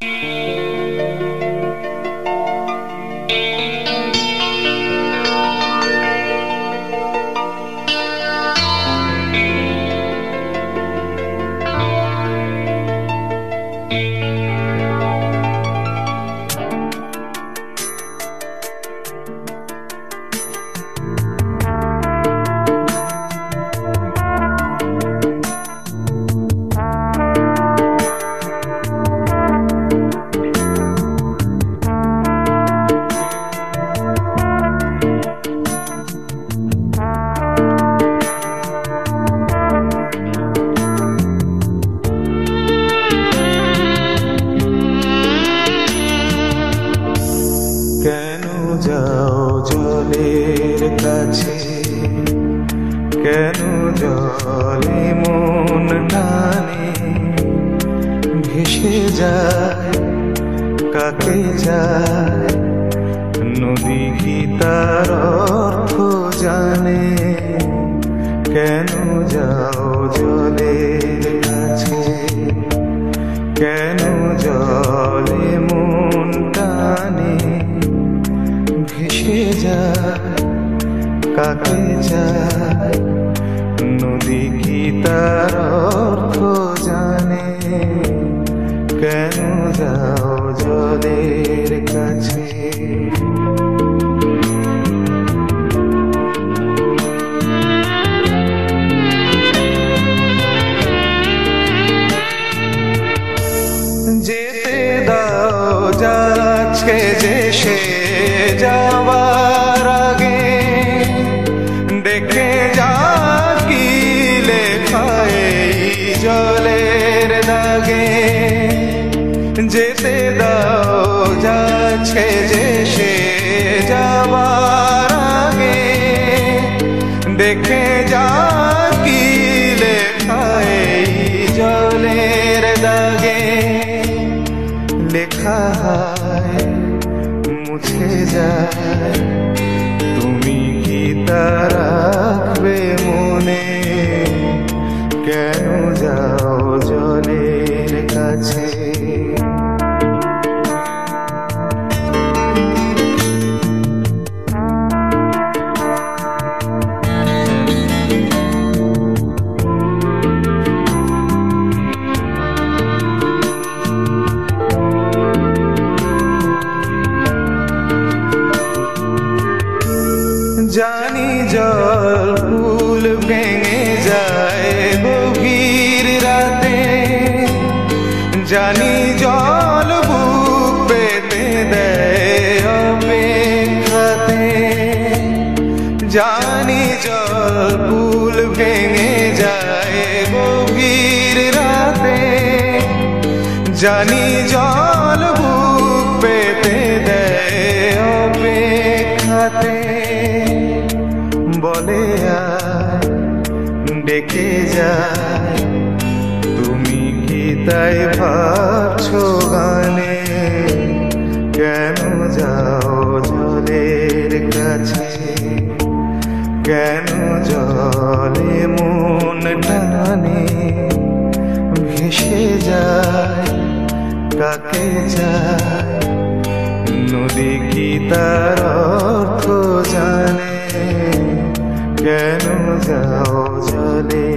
কেন যাও জলের কাছে। কেন জলে মন টানে? ভেসে যায়, কাকে যায়? নদী কি তার অর্থ জানে? কেন যাও জলের কাছে? যায় কাকে যায় নদী কি তার অর্থ জানে কেন যাও জলের কাছে যেতে দাও যাচ্ছে যে সে যাওয়ার আগে দেখে যা কি লেখায় জলের দাগে। যেতে দাও, যাচ্ছে যে সে যাওয়ার আগে। দেখে যা কি লেখায় জলের দাগে। লেখা মুছে যায়। কি তা রাখবে মনে কেন যাও জলের কাছে? জানি জল ফুল ভেঙে যায় গভীর রাতে জানি জল বুক পেতে দেয় অপেক্ষাতে জানি জল ফুল ভেঙে যায় গভীর রাতে জানি জল বুক পেতে দেয় অপেক্ষাতে বলে ডেকে যায়। তুমি কি তাই ভাবছ গানে? কেন যাও জলের কাছে? কেন জলে মন টানে? ভেসে যায়, কাকে যায়? নদী কি তার কেন যাও জলে